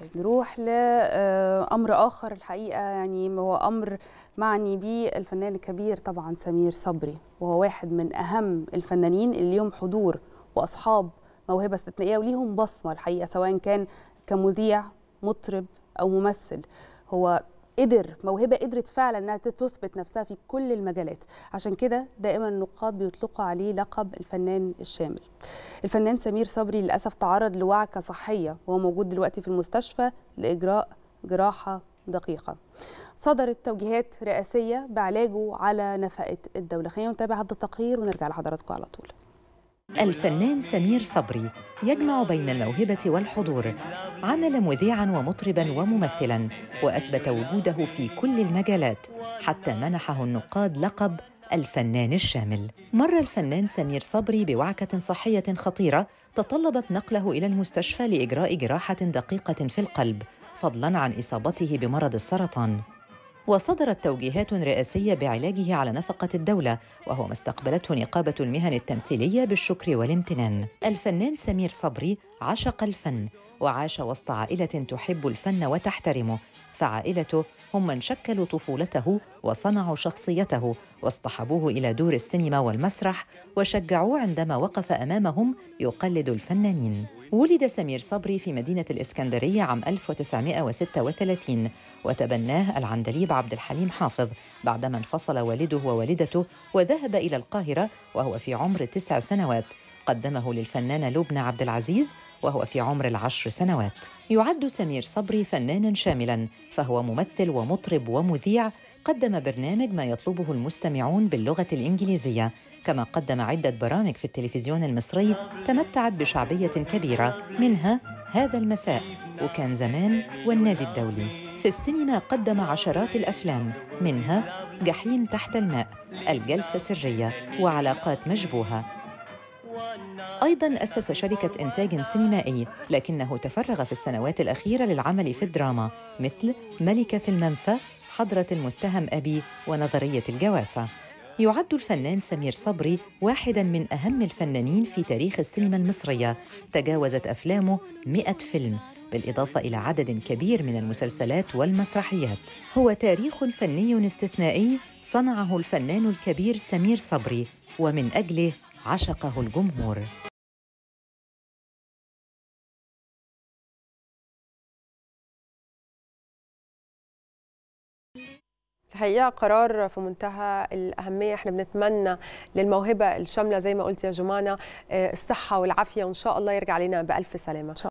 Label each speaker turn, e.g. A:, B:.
A: طيب. نروح لأمر آخر الحقيقة يعني هو أمر معني به الفنان الكبير طبعا سمير صبري وهو واحد من أهم الفنانين اللي ليهم حضور وأصحاب موهبة استثنائية وليهم بصمة الحقيقة سواء كان كمذيع مطرب أو ممثل. هو قدر موهبة قدرت فعلا إنها تثبت نفسها في كل المجالات. عشان كده دائما النقاد بيطلقوا عليه لقب الفنان الشامل. الفنان سمير صبري للأسف تعرض لوعكة صحية وهو موجود دلوقتي في المستشفى لإجراء جراحة دقيقة. صدرت توجيهات رئاسية بعلاجه على نفقة الدولة. خلينا نتابع هذا التقرير ونرجع لحضراتكم على طول.
B: الفنان سمير صبري يجمع بين الموهبة والحضور عمل مذيعاً ومطرباً وممثلاً وأثبت وجوده في كل المجالات حتى منحه النقاد لقب الفنان الشامل. مر الفنان سمير صبري بوعكة صحية خطيرة تطلبت نقله إلى المستشفى لإجراء جراحة دقيقة في القلب فضلاً عن إصابته بمرض السرطان. وصدرت توجيهات رئاسية بعلاجه على نفقة الدولة وهو ما استقبلته نقابة المهن التمثيلية بالشكر والامتنان. الفنان سمير صبري عشق الفن وعاش وسط عائلة تحب الفن وتحترمه. فعائلته هم من شكلوا طفولته وصنعوا شخصيته واصطحبوه إلى دور السينما والمسرح وشجعوه عندما وقف أمامهم يقلد الفنانين. ولد سمير صبري في مدينة الإسكندرية عام 1936 وتبناه العندليب عبد الحليم حافظ بعدما انفصل والده ووالدته وذهب إلى القاهرة وهو في عمر تسع سنوات. قدمه للفنانة لبنى عبد العزيز وهو في عمر العشر سنوات. يعد سمير صبري فنانا شاملا فهو ممثل ومطرب ومذيع قدم برنامج ما يطلبه المستمعون باللغة الإنجليزية. كما قدم عدة برامج في التلفزيون المصري تمتعت بشعبية كبيرة منها هذا المساء وكان زمان والنادي الدولي. في السينما قدم عشرات الأفلام منها جحيم تحت الماء الجلسة سرية وعلاقات مشبوهة. أيضاً أسس شركة إنتاج سينمائي لكنه تفرغ في السنوات الأخيرة للعمل في الدراما مثل ملكة في المنفى حضرة المتهم أبي ونظرية الجوافة. يعد الفنان سمير صبري واحداً من أهم الفنانين في تاريخ السينما المصرية. تجاوزت أفلامه مئة فيلم بالإضافة إلى عدد كبير من المسلسلات والمسرحيات. هو تاريخ فني استثنائي صنعه الفنان الكبير سمير صبري ومن أجله عشقه الجمهور.
C: الحقيقة قرار في منتهى الأهمية. إحنا بنتمنى للموهبة الشاملة زي ما قلت يا جمانه الصحة والعافية وإن شاء الله يرجع لنا بألف سلامة.